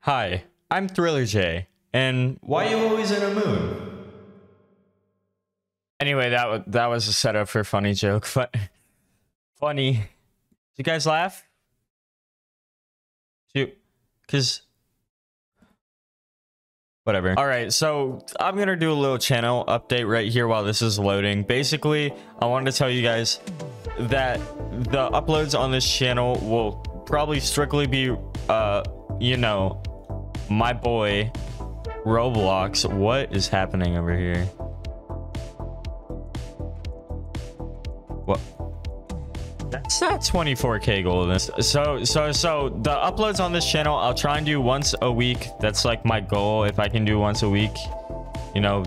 Hi, I'm Thriller J, and why are you always in a mood? Anyway, that was that was a setup for a funny joke. But funny, Did you guys laugh? Shoot, cause whatever. All right, so I'm gonna do a little channel update right here while this is loading. Basically, I wanted to tell you guys that the uploads on this channel will probably strictly be, uh, you know, my boy Roblox. What is happening over here? What? That's not 24kGoldn. So, so, so the uploads on this channel, I'll try and do once a week. That's like my goal. If I can do once a week, you know,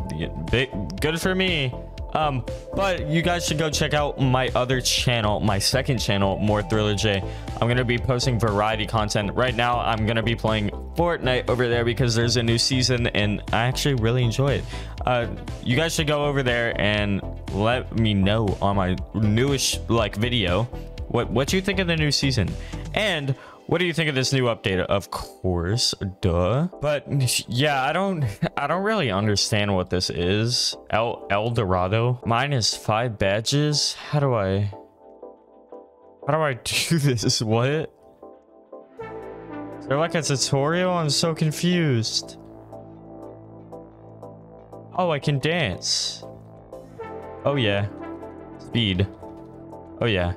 big, good for me. Um, but you guys should go check out my other channel, my second channel, More Thriller J. I'm gonna be posting variety content. Right now, I'm gonna be playing Fortnite over there because there's a new season and I actually really enjoy it. Uh, you guys should go over there and let me know on my newish like video what what you think of the new season and what do you think of this new update? Of course, duh. But yeah, I don't I don't really understand what this is. El El Dorado. Minus five badges. How do I How do I do this? What? Is there like a tutorial? I'm so confused. Oh, I can dance. Oh yeah. Speed. Oh yeah.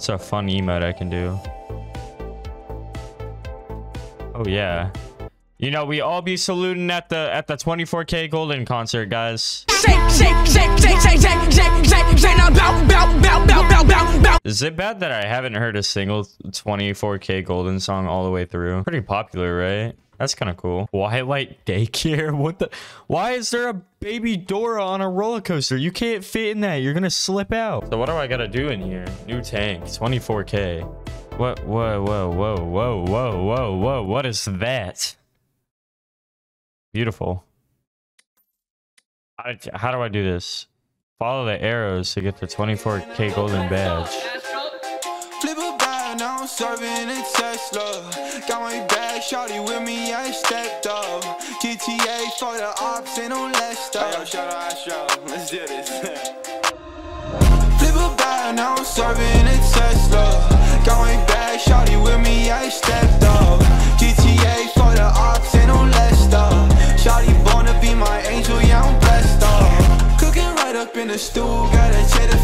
What's a fun emote I can do? Oh yeah. You know, we all be saluting at the at the 24kGoldn concert, guys. Is it bad that I haven't heard a single 24kGoldn song all the way through? Pretty popular, right? That's kind of cool. Twilight daycare? What the? Why is there a baby Dora on a roller coaster? You can't fit in that. You're gonna slip out. So what do I gotta do in here? New tank, 24k. What? Whoa, whoa, whoa, whoa, whoa, whoa, whoa. What is that? Beautiful. How, how do I do this? Follow the arrows to get the 24kGoldn badge. I'm serving a Tesla. Got my bag, shawty with me, I stepped up. GTA for the ops, ain't no less stuff. Hey, yo, shout out, shout Let's do this. Flip a bag, now I'm serving a Tesla. Got my bag, shawty with me, I stepped up. GTA for the ops, ain't no less stuff. Shawty born to be my angel, yeah, I'm blessed up. Cooking right up in the stool, gotta check the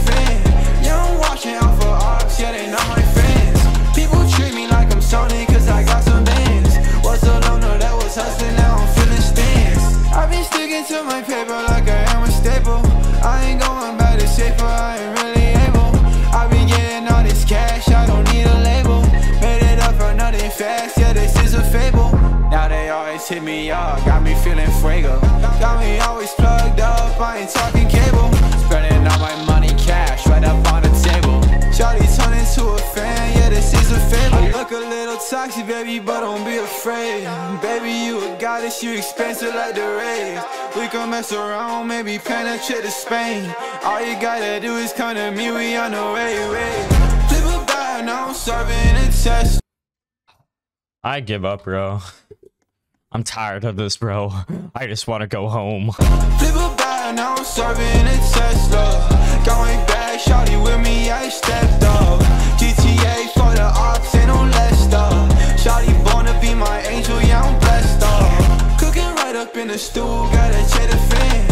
to my paper like I am a staple. I ain't going back to safer, I ain't really able. I've been getting all this cash, I don't need a label. Made it up for nothing fast, yeah, this is a fable. Now they always hit me up, got me feeling fuego. Got me always plugged up, I ain't talking cable. Toxic, baby, but don't be afraid. Baby, you a goddess, you expensive like the rays. We can mess around, maybe penetrate to Spain. All you gotta do is come to me, we on the way, way. Flip a bag, now I'm serving a test. I give up, bro. I'm tired of this, bro. I just want to go home. Flip a bag, now I'm serving a Tesla. Got my in the stool, got a the fan.